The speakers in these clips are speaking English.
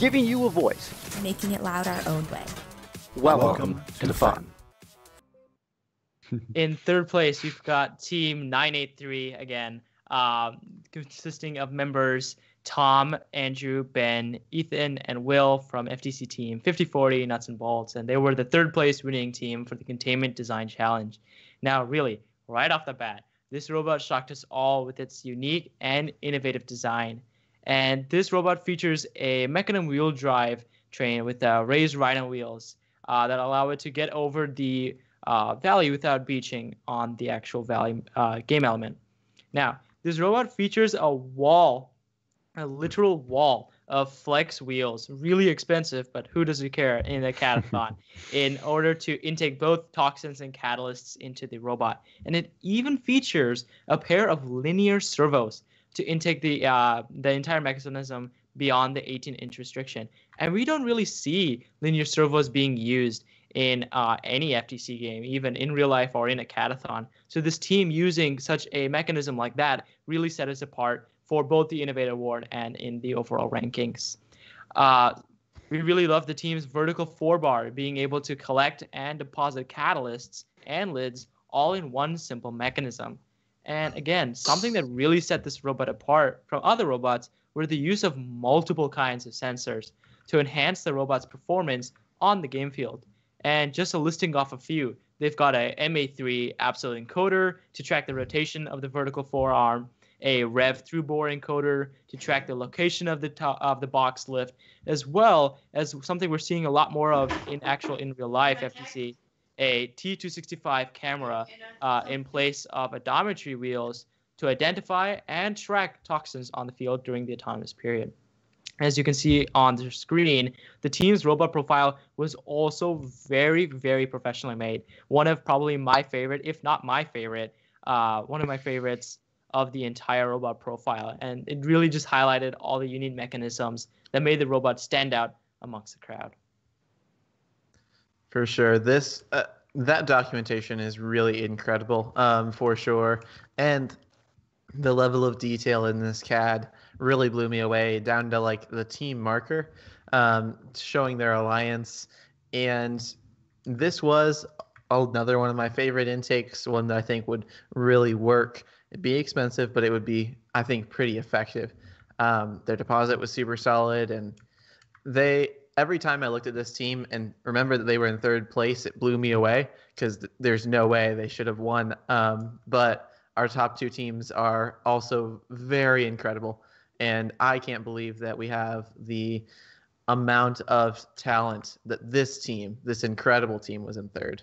giving you a voice, making it loud our own way. Welcome, Welcome to the fun. In third place, you've got Team 983 again, um, consisting of members Tom, Andrew, Ben, Ethan, and Will from FTC Team 5040 Nuts and Bolts, and they were the third place winning team for the Containment Design Challenge. Now, really, right off the bat, this robot shocked us all with its unique and innovative design. And this robot features a mecanum wheel drive train with uh, raised rhino wheels uh, that allow it to get over the uh, valley without beaching on the actual valley uh, game element. Now, this robot features a wall, a literal wall of flex wheels, really expensive, but who doesn't care in a CADathon, in order to intake both toxins and catalysts into the robot. And it even features a pair of linear servos to intake the uh, the entire mechanism beyond the 18 inch restriction. And we don't really see linear servos being used in uh, any FTC game, even in real life or in a CADathon. So this team using such a mechanism like that really set us apart for both the Innovator Award and in the overall rankings. Uh, we really love the team's vertical four bar, being able to collect and deposit catalysts and lids all in one simple mechanism. And again, something that really set this robot apart from other robots were the use of multiple kinds of sensors to enhance the robot's performance on the game field. And just a listing off a few, they've got a MA3 absolute encoder to track the rotation of the vertical four bar, a rev through bore encoder to track the location of the top of the box lift, as well as something we're seeing a lot more of in actual in real life FTC, a T265 camera uh, in place of odometry wheels to identify and track toxins on the field during the autonomous period. As you can see on the screen, the team's robot profile was also very, very professionally made. One of probably my favorite, if not my favorite, uh, one of my favorites of the entire robot profile. And it really just highlighted all the unique mechanisms that made the robot stand out amongst the crowd. For sure. This uh, that documentation is really incredible, um, for sure. And the level of detail in this CAD really blew me away, down to like the team marker, um, showing their alliance. And this was another one of my favorite intakes, one that I think would really work. It'd be expensive, but it would be, I think, pretty effective. Um, their deposit was super solid, and they every time I looked at this team and remember that they were in third place, it blew me away because th- there's no way they should have won. Um, but our top two teams are also very incredible. And I can't believe that we have the amount of talent that this team, this incredible team, was in third.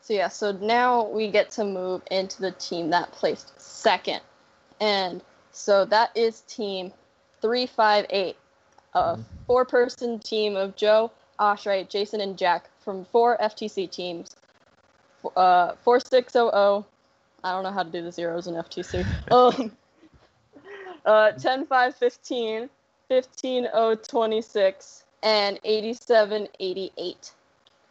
So, yeah, so now we get to move into the team that placed second. And so that is team 358, a mm-hmm. four person team of Joe, Oshray, Jason, and Jack from four FTC teams. Uh, 4600, I don't know how to do the zeros in FTC. um, uh, 10 5 15, 15 0 26, and 87 88.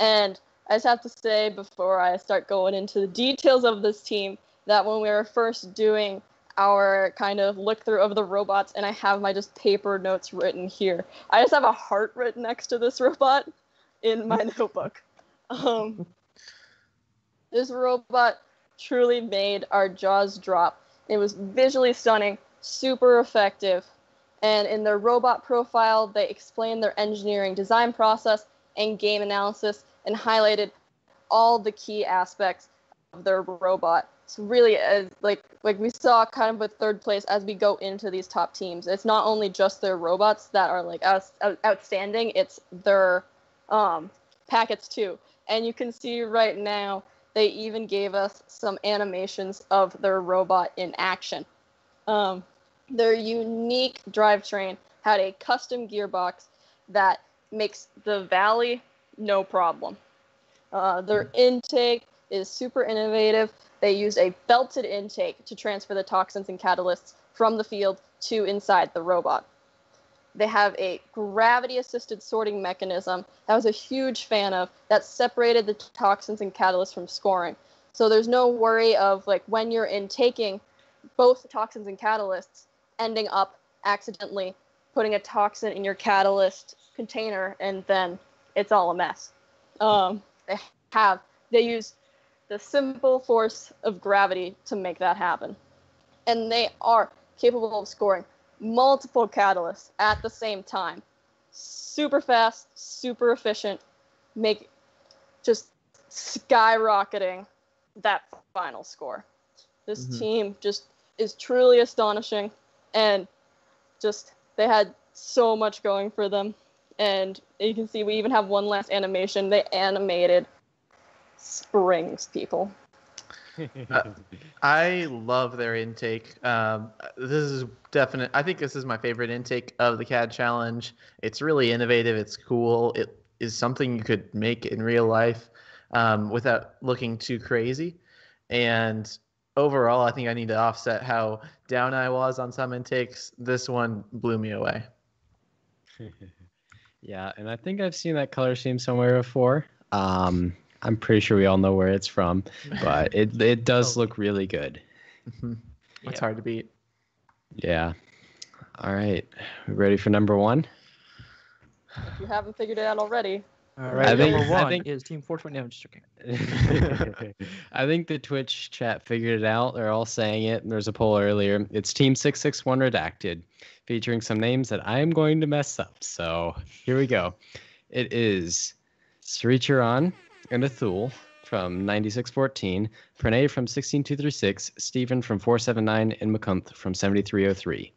And I just have to say before I start going into the details of this team that when we were first doing our kind of look through of the robots, and I have my just paper notes written here. I just have a heart written next to this robot in my notebook. Um, this robot truly made our jaws drop. It was visually stunning, super effective, and in their robot profile, they explained their engineering design process and game analysis and highlighted all the key aspects of their robot it's really as like like we saw kind of with third place as we go into these top teams. It's not only just their robots that are like out, outstanding. It's their um, packets too. And you can see right now they even gave us some animations of their robot in action. Um, their unique drivetrain had a custom gearbox that makes the valley no problem. Uh, their intake is super innovative they used a belted intake to transfer the toxins and catalysts from the field to inside the robot. They have a gravity assisted sorting mechanism that I was a huge fan of that separated the toxins and catalysts from scoring. So there's no worry of like when you're intaking both toxins and catalysts ending up accidentally putting a toxin in your catalyst container and then it's all a mess. Um, they have they use the simple force of gravity to make that happen, and they are capable of scoring multiple catalysts at the same time. Super fast, super efficient, make just skyrocketing that final score. This Mhm. team just is truly astonishing and just they had so much going for them. And you can see we even have one last animation. They animated springs, people. I love their intake. Um, this is definite. I think this is my favorite intake of the CAD challenge. It's really innovative. It's cool. It is something you could make in real life um, without looking too crazy. And overall, I think I need to offset how down I was on some intakes. This one blew me away. yeah, and I think I've seen that color scheme somewhere before. Um, I'm pretty sure we all know where it's from, but it it does Oh. look really good. Mhm. It's Yeah. hard to beat. Yeah. All right, we ready for number one? If you haven't figured it out already, All right, I think- number I think- is Team 420. No, I'm just joking. I think the Twitch chat figured it out. They're all saying it. and There's a poll earlier. It's Team 661 Redacted, featuring some names that I am going to mess up. So here we go. It is Sricharan and Athul from 9614, Pranay from 16236, Stephen from 479, and McCunth from 7303.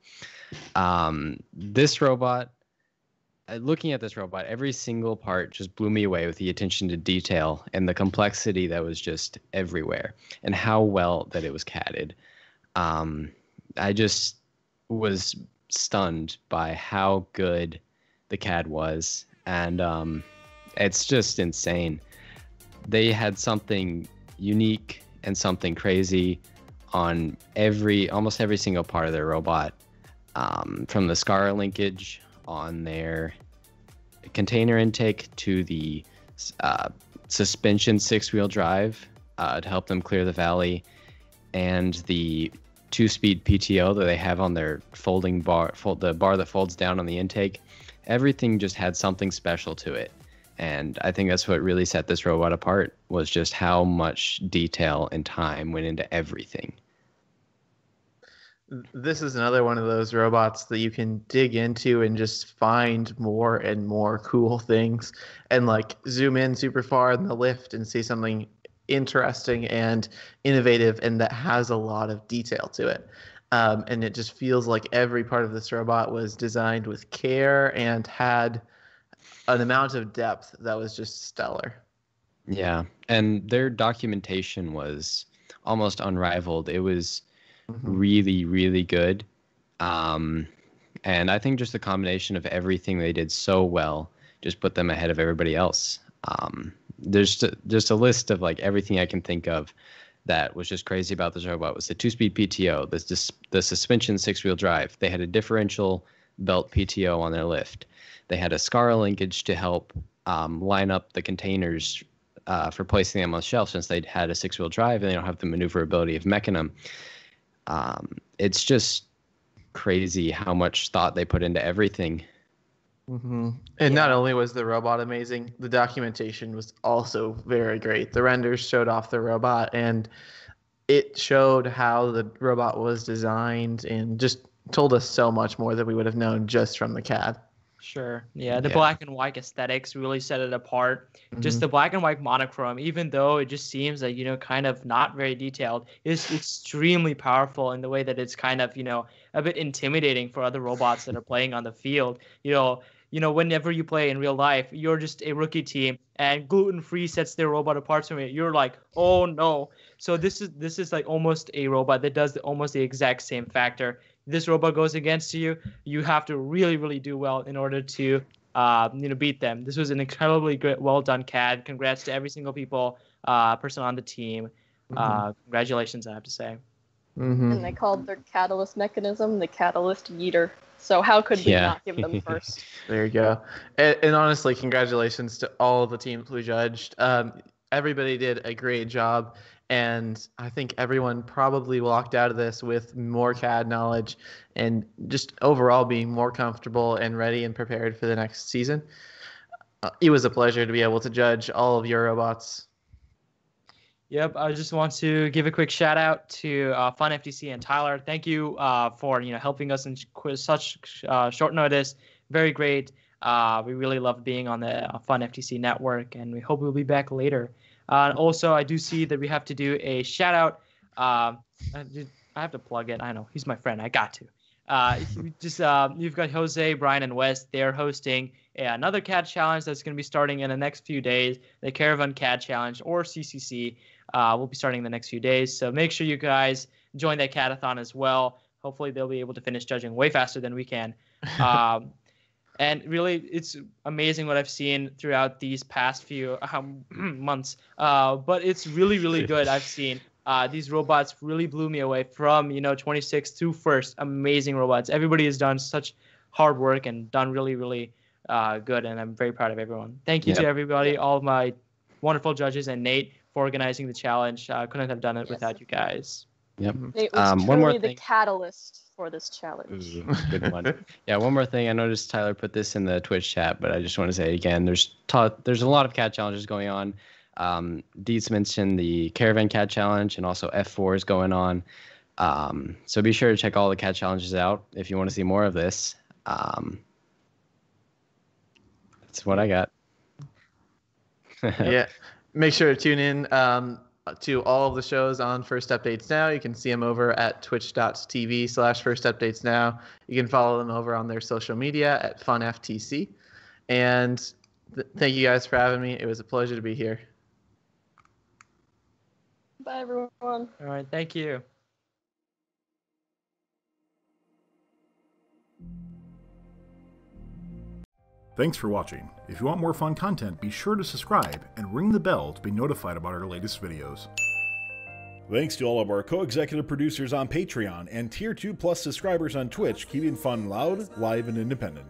Um, this robot uh, looking at this robot, every single part just blew me away with the attention to detail and the complexity that was just everywhere, and how well that it was catted. Um, I just was stunned by how good the CAD was, and um, it's just insane. They had something unique and something crazy on every, almost every single part of their robot, um, from the scar linkage on their container intake to the uh, suspension six wheel drive uh, to help them clear the valley and the two speed PTO that they have on their folding bar, fold, the bar that folds down on the intake. Everything just had something special to it. And I think that's what really set this robot apart was just how much detail and time went into everything. this is another one of those robots that you can dig into and just find more and more cool things and like zoom in super far in the lift and see something interesting and innovative and that has a lot of detail to it um, and it just feels like every part of this robot was designed with care and had an amount of depth that was just stellar Yeah. And their documentation was almost unrivaled. It was Mhm. really, really good. Um, and I think just the combination of everything they did so well just put them ahead of everybody else. Um, there's just a, just a list of like everything I can think of that was just crazy about this robot was the two-speed PTO, the the, the suspension six-wheel drive. They had a differential belt PTO on their lift. They had a scar linkage to help um, line up the containers uh, for placing them on the shelf since they had a six-wheel drive and they don't have the maneuverability of Mecanum. Um, it's just crazy how much thought they put into everything. hmm And not only was the robot amazing, the documentation was also very great. The renders showed off the robot and it showed how the robot was designed and just told us so much more than we would have known just from the CAD. Sure. Yeah, the Yeah. black and white aesthetics really set it apart. Just Mhm. the black and white monochrome, even though it just seems like, you know, kind of not very detailed, is extremely powerful in the way that it's kind of, you know, a bit intimidating for other robots that are playing on the field. You know, you know, whenever you play in real life, you're just a rookie team and gluten free sets their robot apart from it. You're like, oh no. So this is this is like almost a robot that does the, almost the exact same factor. This robot goes against you, you have to really, really do well in order to uh, you know beat them. This was an incredibly great, well done CAD. Congrats to every single people uh, person on the team. Uh, congratulations, I have to say. Mhm. and they called their catalyst mechanism the catalyst yeeter. So how could we Yeah. not give them first? There you go. And, and honestly, congratulations to all of the teams we judged. Um, everybody did a great job. And I think everyone probably walked out of this with more CAD knowledge and just overall being more comfortable and ready and prepared for the next season. Uh, it was a pleasure to be able to judge all of your robots. Yep, I just want to give a quick shout out to uh, Fun FTC and Tyler. Thank you uh, for you know helping us in such uh, short notice. Very great. Uh, we really love being on the uh, Fun FTC network, and we hope we'll be back later. Uh, also, I do see that we have to do a shout out. Um, I have to plug it. I know he's my friend. I got to. Uh, just uh, you've got Jose, Brian, and Wes. They're hosting another CAD challenge that's going to be starting in the next few days. The Caravan CAD Challenge or CCC uh, will be starting in the next few days. So make sure you guys join that CADathon as well. Hopefully they'll be able to finish judging way faster than we can. Um, and really, it's amazing what I've seen throughout these past few um, months. Uh, but it's really, really good. I've seen uh, these robots really blew me away from you know 26 to first. Amazing robots. Everybody has done such hard work and done really, really uh, good, and I'm very proud of everyone. Thank you yep. to everybody, all of my wonderful judges, and Nate for organizing the challenge. I uh, couldn't have done it yes. without you guys. Yep. It was um, one more the thing. catalyst for this challenge. Ooh, good one. yeah, one more thing. I noticed Tyler put this in the Twitch chat, but I just want to say it again. There's ta- there's a lot of CAD challenges going on. Um, Deeds mentioned the Caravan CAD challenge, and also F4 is going on. Um, so be sure to check all the CAD challenges out if you want to see more of this. Um, that's what I got. yeah, make sure to tune in. Um, to all of the shows on First Updates Now. You can see them over at twitch.tv slash First Updates Now. You can follow them over on their social media at FunFTC. And th- thank you guys for having me. It was a pleasure to be here. Bye, everyone. All right. Thank you. Thanks for watching. If you want more fun content, be sure to subscribe and ring the bell to be notified about our latest videos. Thanks to all of our co-executive producers on Patreon and Tier 2 Plus subscribers on Twitch, keeping fun loud, live, and independent.